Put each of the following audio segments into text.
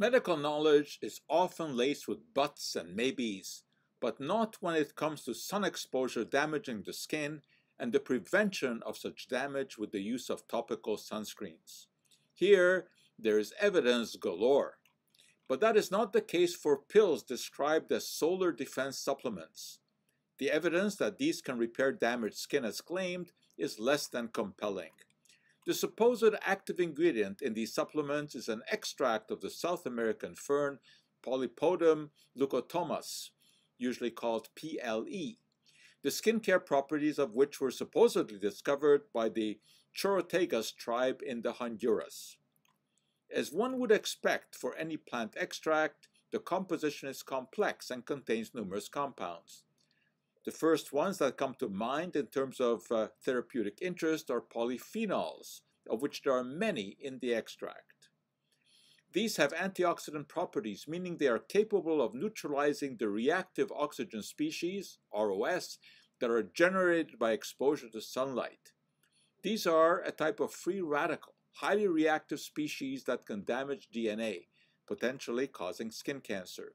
Medical knowledge is often laced with buts and maybes, but not when it comes to sun exposure damaging the skin and the prevention of such damage with the use of topical sunscreens. Here, there is evidence galore. But that is not the case for pills described as solar defense supplements. The evidence that these can repair damaged skin as claimed is less than compelling. The supposed active ingredient in these supplements is an extract of the South American fern Polypodium leucotomos, usually called PLE, the skincare properties of which were supposedly discovered by the Chorotegas tribe in the Honduras. As one would expect for any plant extract, the composition is complex and contains numerous compounds. The first ones that come to mind in terms of uh, therapeutic interest are polyphenols, of which there are many in the extract. These have antioxidant properties, meaning they are capable of neutralizing the reactive oxygen species, ROS, that are generated by exposure to sunlight. These are a type of free radical, highly reactive species that can damage DNA, potentially causing skin cancer.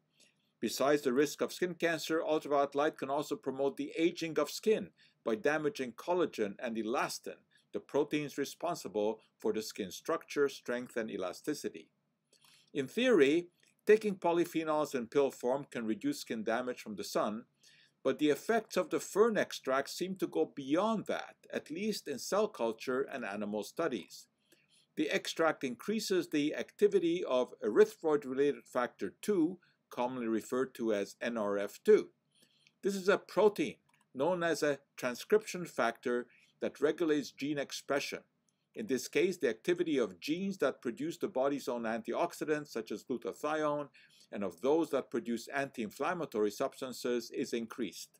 Besides the risk of skin cancer, ultraviolet light can also promote the aging of skin by damaging collagen and elastin, the proteins responsible for the skin structure, strength, and elasticity. In theory, taking polyphenols in pill form can reduce skin damage from the sun, but the effects of the fern extract seem to go beyond that, at least in cell culture and animal studies. The extract increases the activity of erythroid-related factor 2, commonly referred to as NRF2. This is a protein known as a transcription factor that regulates gene expression. In this case, the activity of genes that produce the body's own antioxidants, such as glutathione, and of those that produce anti-inflammatory substances is increased.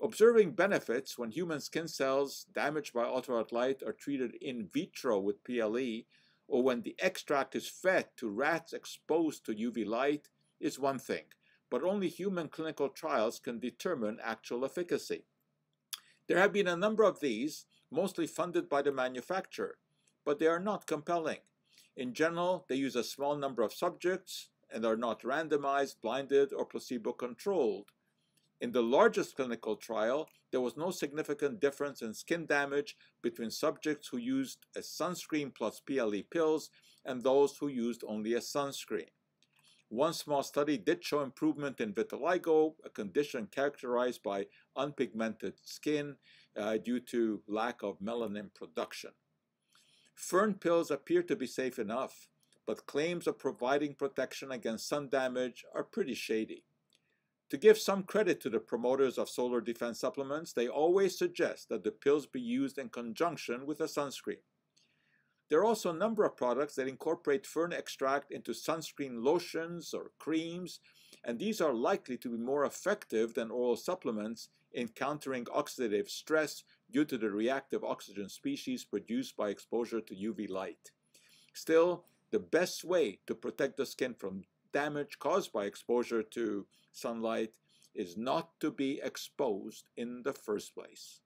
Observing benefits when human skin cells damaged by ultraviolet light are treated in vitro with PLE, or when the extract is fed to rats exposed to UV light, is one thing, but only human clinical trials can determine actual efficacy. There have been a number of these, mostly funded by the manufacturer, but they are not compelling. In general, they use a small number of subjects and are not randomized, blinded, or placebo-controlled. In the largest clinical trial, there was no significant difference in skin damage between subjects who used a sunscreen plus PLE pills and those who used only a sunscreen. One small study did show improvement in vitiligo, a condition characterized by unpigmented skin uh, due to lack of melanin production. Fern pills appear to be safe enough, but claims of providing protection against sun damage are pretty shady. To give some credit to the promoters of solar defense supplements, they always suggest that the pills be used in conjunction with a sunscreen. There are also a number of products that incorporate fern extract into sunscreen lotions or creams, and these are likely to be more effective than oral supplements in countering oxidative stress due to the reactive oxygen species produced by exposure to UV light. Still, the best way to protect the skin from damage caused by exposure to sunlight is not to be exposed in the first place.